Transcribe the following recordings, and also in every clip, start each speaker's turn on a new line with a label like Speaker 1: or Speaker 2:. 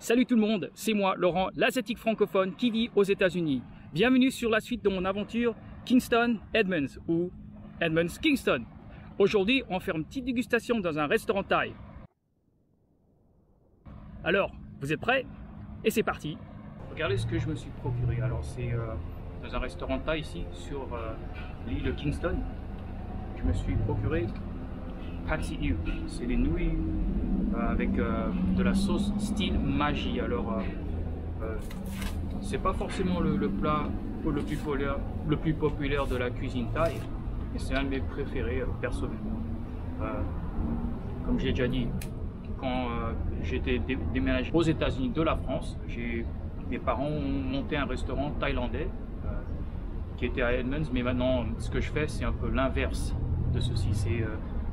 Speaker 1: Salut tout le monde, c'est moi, Laurent, l'asiatique francophone qui vit aux États-Unis. Bienvenue sur la suite de mon aventure Kingston Edmonds ou Edmonds Kingston. Aujourd'hui, on va faire une petite dégustation dans un restaurant thaï. Alors, vous êtes prêts? Et c'est parti Regardez ce que je me suis procuré. Alors, c'est euh, dans un restaurant thaï ici, sur euh, l'île Kingston. Je me suis procuré Patsy Ew. C'est des nouilles avec euh, de la sauce style magie. Alors, euh, c'est pas forcément le, plat le plus, populaire, le plus populaire de la cuisine thaï, mais c'est un de mes préférés personnellement. comme j'ai déjà dit, quand j'étais déménagé aux États-Unis de la France, mes parents ont monté un restaurant thaïlandais qui était à Edmonds, mais maintenant ce que je fais c'est un peu l'inverse de ceci, c'est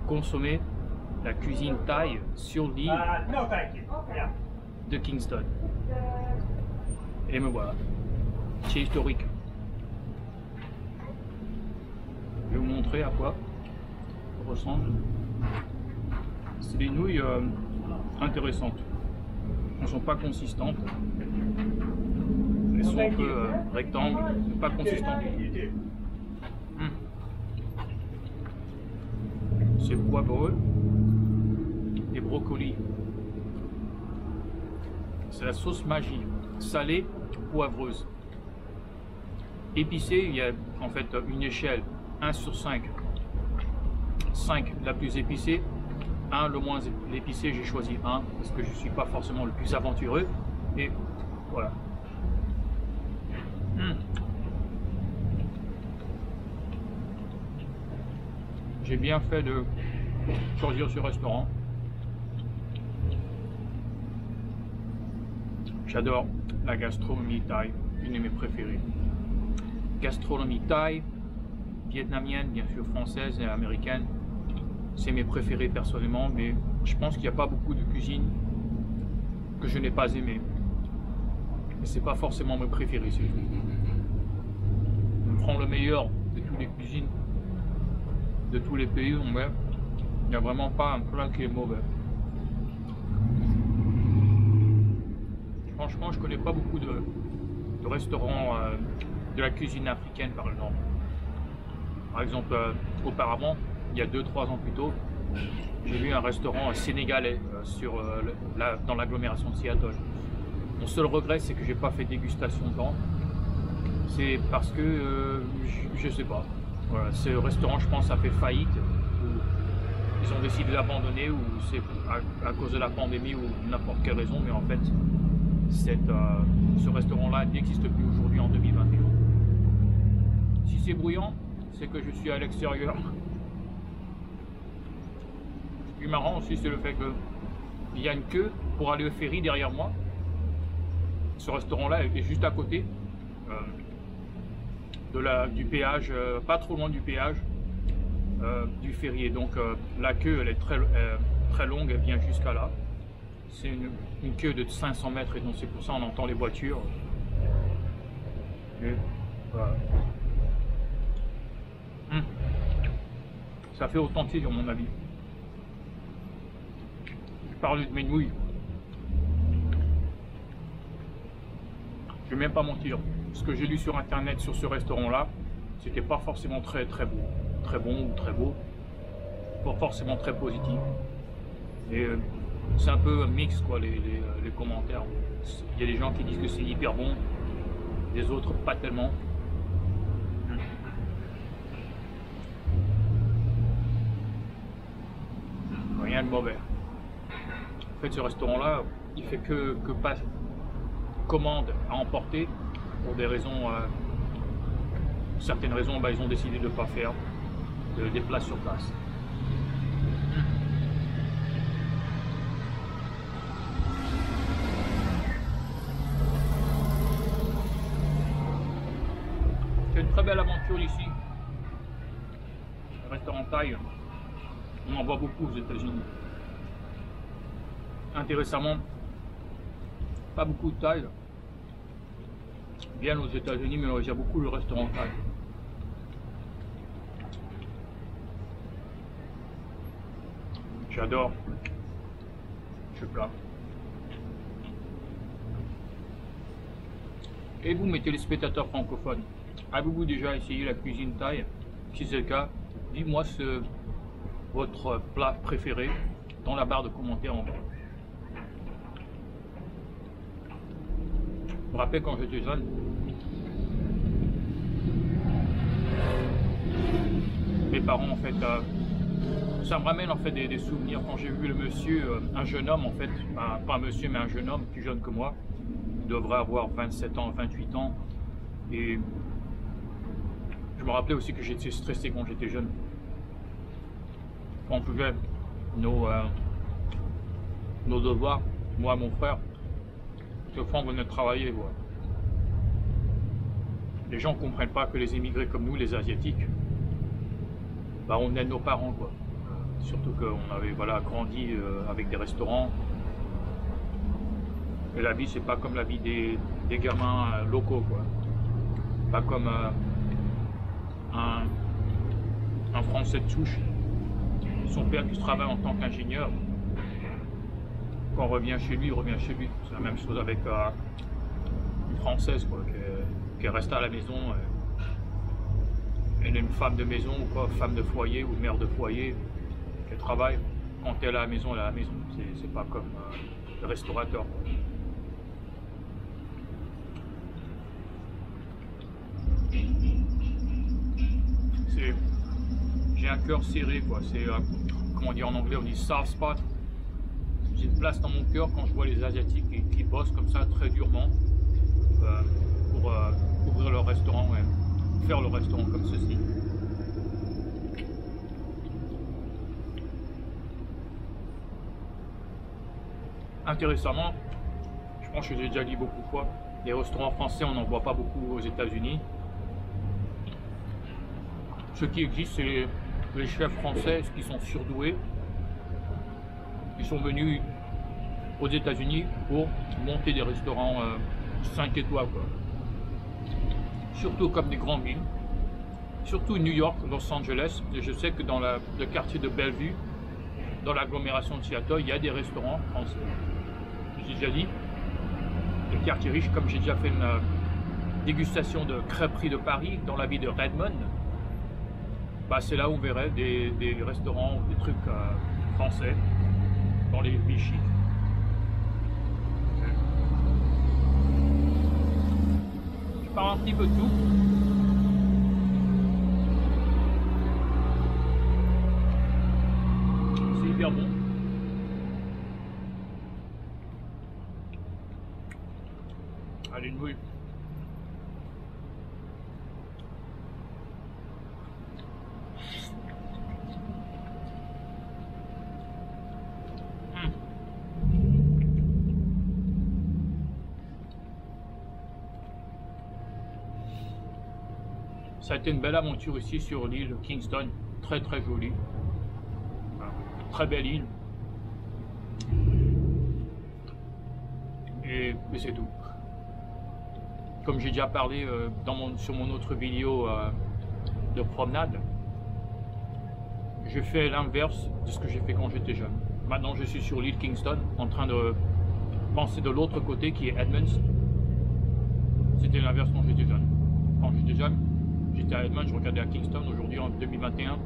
Speaker 1: consommer la cuisine thaï sur l'île de Kingston. Et me voilà. C'est historique. Je vais vous montrer à quoi ressemble. C'est des nouilles euh, intéressantes. Elles ne sont pas consistantes. Elles sont un peu euh, rectangles, pas consistantes. C'est poivreux et brocoli. C'est la sauce magie, salée, poivreuse. Épicée, il y a en fait une échelle 1 sur 5. 5 la plus épicée, 1 le moins épicé, j'ai choisi 1 parce que je suis pas forcément le plus aventureux. Et voilà. Hmm. J'ai bien fait de choisir ce restaurant. J'adore la gastronomie thaï, une de mes préférées. Gastronomie thaï, vietnamienne, bien sûr française et américaine, c'est mes préférés personnellement, mais je pense qu'il n'y a pas beaucoup de cuisine que je n'ai pas aimé. Mais c'est pas forcément mes préférés, c'est tout. On prend le meilleur de toutes les cuisines de tous les pays, mais il n'y a vraiment pas un plat qui est mauvais. Franchement, je connais pas beaucoup de, restaurants euh, de la cuisine africaine, par exemple. Par exemple, euh, auparavant, il y a 2-3 ans plus tôt, j'ai vu un restaurant sénégalais euh, sur, dans l'agglomération de Seattle. Mon seul regret, c'est que j'ai pas fait dégustation dedans. C'est parce que je, je sais pas. Voilà, ce restaurant, je pense, a fait faillite. Ils ont décidé d'abandonner ou c'est à, cause de la pandémie ou n'importe quelle raison, mais en fait, euh, ce restaurant-là n'existe plus aujourd'hui en 2021. Si c'est bruyant, c'est que je suis à l'extérieur. Ce qui est marrant aussi, c'est le fait qu'il y a une queue pour aller au ferry derrière moi. Ce restaurant-là est juste à côté. Euh, du péage, euh, pas trop loin du péage du ferrier. Donc euh, la queue, elle est très, très longue, elle vient jusqu'à là. C'est une, queue de 500 mètres et donc c'est pour ça on entend les voitures. Hum. Ça fait authentique à mon avis. Je parle de mes nouilles. Je vais même pas mentir ce que j'ai lu sur internet sur ce restaurant-là, c'était pas forcément très très beau, très bon ou très beau, pas forcément très positif. Et euh, c'est un peu mix quoi les, les, commentaires. Il y a des gens qui disent que c'est hyper bon, des autres pas tellement. Rien de mauvais. En fait, ce restaurant-là, il fait que, que pas commande à emporter pour des raisons, euh, certaines raisons, bah, ils ont décidé de ne pas faire de, des plats sur place. C'est une très ici. Restaurant taille, on en voit beaucoup aux États-Unis. Intéressamment, pas beaucoup de taille bien aux États-Unis, mais y a beaucoup le restaurant thaï. J'adore ce plat. Et vous, mes téléspectateurs francophones, avez-vous déjà essayé la cuisine thaï? Si c'est le cas, dites-moi votre plat préféré dans la barre de commentaires en bas. Je me rappelle quand j'étais jeune, mes parents en fait, euh, ça me ramène en fait des, souvenirs. Quand j'ai vu le monsieur, euh, un jeune homme en fait, pas un monsieur mais un jeune homme plus jeune que moi, il devrait avoir 27 ans, 28 ans, et me rappelais aussi que j'étais stressé quand j'étais jeune. Quand on faisait nos, euh, nos devoirs, moi mon frère, ce fois on venait travailler. Les gens ne comprennent pas que les immigrés comme nous, les Asiatiques, bah, on aide nos parents. Quoi. Surtout qu'on avait voilà, grandi euh, avec des restaurants. Et la vie, c'est pas comme la vie des, gamins euh, locaux. Quoi. Pas comme un, Français de souche son père qui travaille en tant qu'ingénieur, quand on revient chez lui, il revient chez lui. C'est la même chose avec euh, une Française quoi, qui, reste à la maison. Euh, elle est une femme de maison ou quoi, femme de foyer ou mère de foyer qui travaille. Quand elle est à la maison, elle est à la maison. C'est pas comme euh, le restaurateur. Un cœur serré, quoi. C'est comment dire en anglais, on dit soft spot. J'ai une place dans mon cœur quand je vois les Asiatiques qui, bossent comme ça très durement euh, pour euh, ouvrir leur restaurant, faire le restaurant comme ceci. Intéressamment, je pense que j'ai déjà dit beaucoup de fois, les restaurants français, on n'en voit pas beaucoup aux États-Unis. Ce qui existe, c'est les chefs français qui sont surdoués, ils sont venus aux États-Unis pour monter des restaurants 5 euh, étoiles. Surtout comme des grandes villes. Surtout New York, Los Angeles. Et je sais que dans le quartier de Bellevue, dans l'agglomération de Seattle, il y a des restaurants français. J'ai déjà dit, le quartier riche, comme j'ai déjà fait une euh, dégustation de crêperie de Paris dans la ville de Redmond, bah, c'est là où on verrait des, restaurants, des trucs euh, français dans les Vichy. Je parle un petit peu de tout. C'est hyper bon. Allez, une nouille. Ça a été une belle aventure ici sur l'île Kingston, très très jolie, très belle île. Et, c'est tout. Comme j'ai déjà parlé euh, dans mon, sur mon autre vidéo euh, de promenade, je fais l'inverse de ce que j'ai fait quand j'étais jeune. Maintenant je suis sur l'île Kingston en train de penser de l'autre côté qui est Edmonds. C'était l'inverse quand j'étais jeune. Quand j'étais jeune, J'étais à Edmond, je regardais à Kingston aujourd'hui en 2021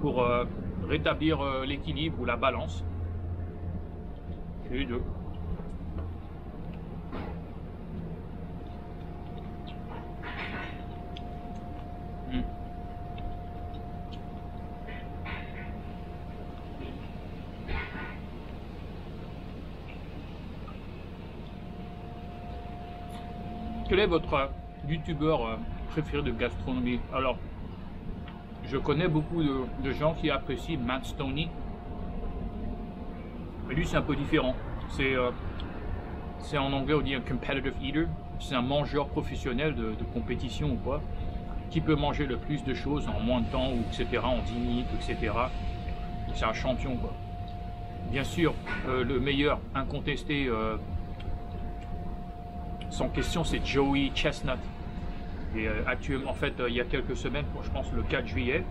Speaker 1: pour euh, rétablir euh, l'équilibre ou la balance. Hmm. Quel est votre youtubeur euh, préféré de gastronomie Alors, je connais beaucoup de, gens qui apprécient Matt Stoney. Mais lui, c'est un peu différent. C'est euh, en anglais, on dit un competitive eater. C'est un mangeur professionnel de, compétition ou quoi, qui peut manger le plus de choses en moins de temps, ou etc., en 10 minutes, etc. C'est un champion, quoi. Bien sûr, euh, le meilleur incontesté, sans question, c'est Joey Chestnut. Et euh, actuellement, en fait, euh, il y a quelques semaines, je pense le 4 juillet,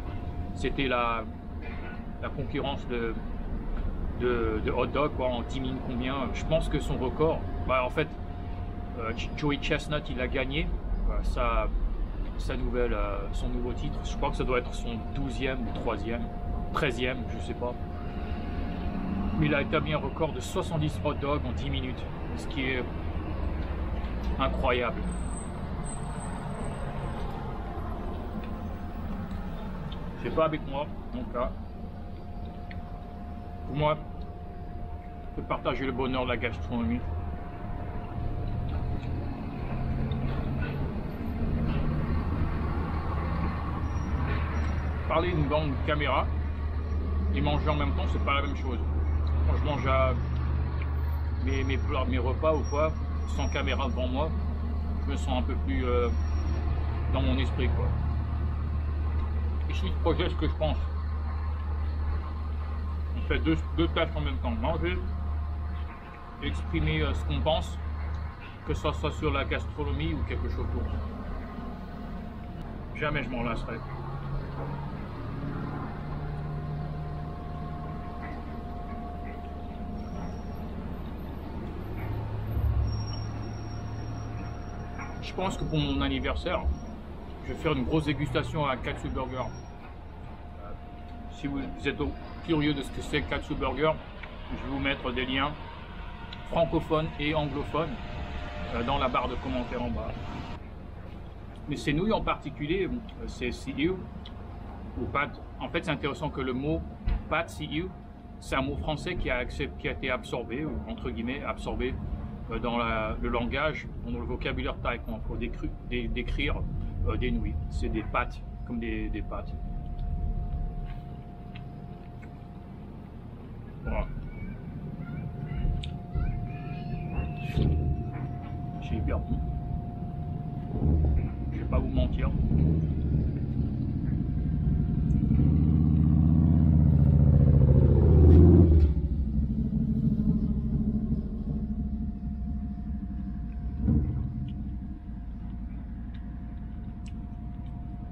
Speaker 1: c'était la, la concurrence de, de, hot dog en 10 minutes combien. Je pense que son record, bah, en fait, Euh, Joey Chestnut, il a gagné sa, sa nouvelle, son nouveau titre. Je crois que ça doit être son 12e ou 3e, 13e, je sais pas. Mais il a établi un record de 70 hot dogs en 10 minutes, ce qui est incroyable. C'est pas avec moi, mon cas. Pour moi, de partager le bonheur de la gastronomie. Parler d'une grande caméra et manger en même temps, c'est pas la même chose. Quand je mange à mes, mes, mes repas ou quoi, sans caméra devant moi, je me sens un peu plus euh, dans mon esprit quoi. Et je projet ce que je pense. On fait deux, deux tâches en même temps, manger exprimer euh, ce qu'on pense, que ce soit sur la gastronomie ou quelque chose d'autre. Jamais je m'en lasserai. Je pense que pour mon anniversaire, je vais faire une grosse dégustation à Katsu Burger. Euh, si vous êtes curieux de ce que c'est Katsu Burger, je vais vous mettre des liens francophone et anglophone euh, dans la barre de commentaires en bas. Mais ces nouilles en particulier, euh, c'est CU ou pâte. En fait, c'est intéressant que le mot pâte CU, c'est un mot français qui a, été absorbé, ou entre guillemets, absorbé euh, dans le langage, dans le vocabulaire thaï, faut décrire des nouilles. C'est des pâtes, comme des pâtes. Voilà. J'ai hyper bon. Je vais pas vous mentir.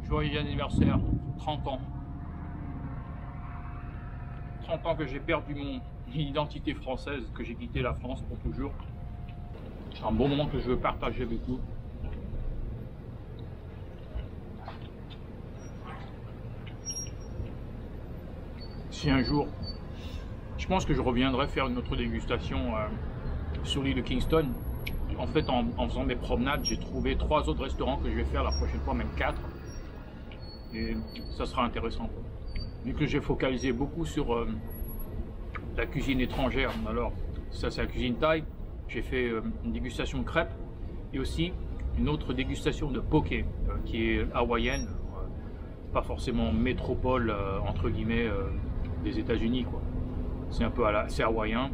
Speaker 1: Joyeux anniversaire, 30 ans. 30 ans que j'ai perdu mon identité française, que j'ai quitté la France pour toujours. C'est un bon moment que je veux partager avec vous. Si un jour, je pense que je reviendrai faire une autre dégustation euh, sur l'île de Kingston. En fait, en, faisant des promenades, j'ai trouvé trois autres restaurants que je vais faire la prochaine fois, même quatre. Et ça sera intéressant. Vu que j'ai focalisé beaucoup sur euh, la cuisine étrangère, alors ça c'est la cuisine thaï, j'ai fait euh, une dégustation de crêpes et aussi une autre dégustation de poké euh, qui est hawaïenne, pas forcément métropole entre guillemets des États-Unis quoi. C'est un peu à la, hawaïen.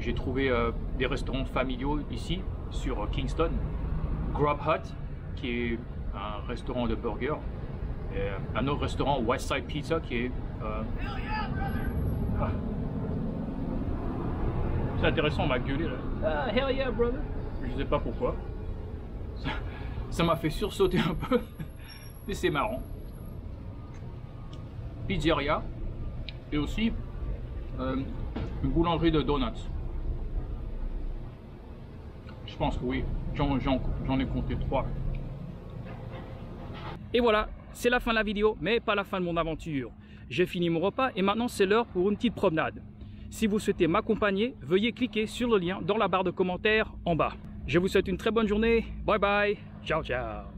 Speaker 1: J'ai trouvé des restaurants familiaux ici sur Kingston, Grub Hut qui est un restaurant de burgers, et un autre restaurant Westside Pizza qui est ah, c'est intéressant, on m'a gueulé là. Ah, hell yeah, brother. Je sais pas pourquoi. Ça m'a fait sursauter un peu. Mais c'est marrant. Pizzeria. Et aussi euh, une boulangerie de donuts. Je pense que oui. J'en ai compté trois. Et voilà, c'est la fin de la vidéo, mais pas la fin de mon aventure. J'ai fini mon repas et maintenant c'est l'heure pour une petite promenade. Si vous souhaitez m'accompagner, veuillez cliquer sur le lien dans la barre de commentaires en bas. Je vous souhaite une très bonne journée. Bye bye. Ciao, ciao.